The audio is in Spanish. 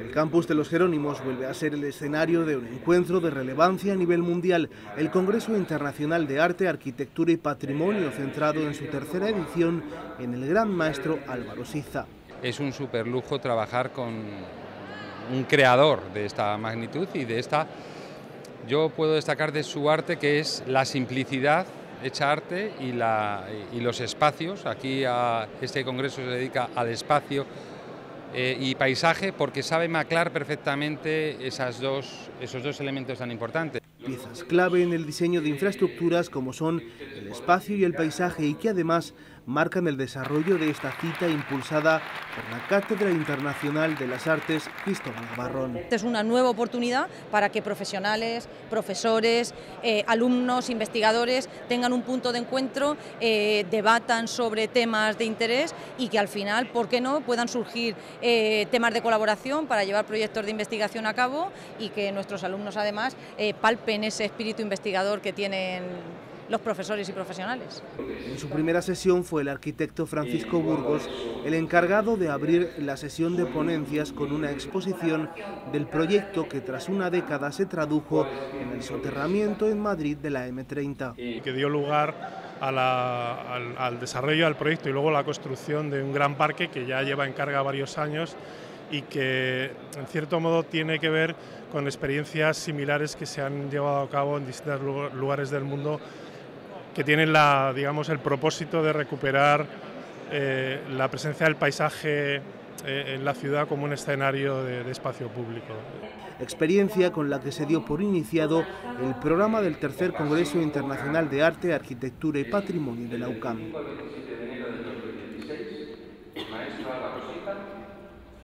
El campus de los Jerónimos vuelve a ser el escenario de un encuentro de relevancia a nivel mundial, el Congreso Internacional de Arte, Arquitectura y Patrimonio, centrado en su tercera edición en el gran maestro Álvaro Siza. Es un superlujo trabajar con un creador de esta magnitud y de esta... Yo puedo destacar de su arte que es la simplicidad hecha arte y, la, y los espacios. Aquí este congreso se dedica al espacio eh, y paisaje porque sabe maclar perfectamente esas dos, esos dos elementos tan importantes. Piezas clave en el diseño de infraestructuras como son el espacio y el paisaje y que además marcan el desarrollo de esta cita impulsada por la Cátedra Internacional de las Artes Cristóbal Barrón. Esta es una nueva oportunidad para que profesionales, profesores, eh, alumnos, investigadores tengan un punto de encuentro, eh, debatan sobre temas de interés y que al final, ¿por qué no?, puedan surgir eh, temas de colaboración para llevar proyectos de investigación a cabo y que nuestros alumnos además palpen ese espíritu investigador que tienen los profesores y profesionales. En su primera sesión fue el arquitecto Francisco Burgos el encargado de abrir la sesión de ponencias con una exposición del proyecto que tras una década se tradujo en el soterramiento en Madrid de la M30. Que dio lugar al, al desarrollo del proyecto y luego la construcción de un gran parque que ya lleva en carga varios años y que en cierto modo tiene que ver con experiencias similares que se han llevado a cabo en distintos lugares del mundo que tienen la, digamos, el propósito de recuperar eh, la presencia del paisaje eh, en la ciudad como un escenario de, de espacio público. Experiencia con la que se dio por iniciado el programa del Tercer Congreso Internacional de Arte, Arquitectura y Patrimonio de la UCAM.